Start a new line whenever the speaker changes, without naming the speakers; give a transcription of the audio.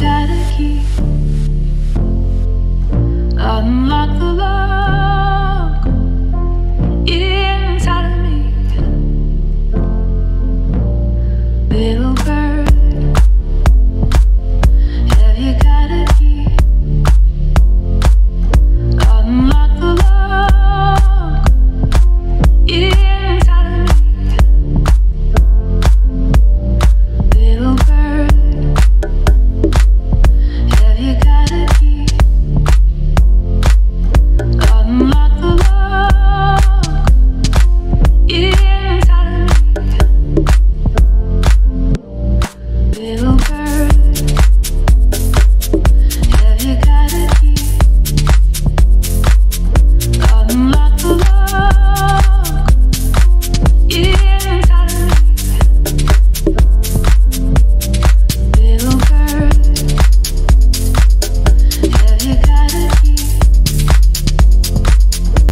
inside a key. Unlock the love.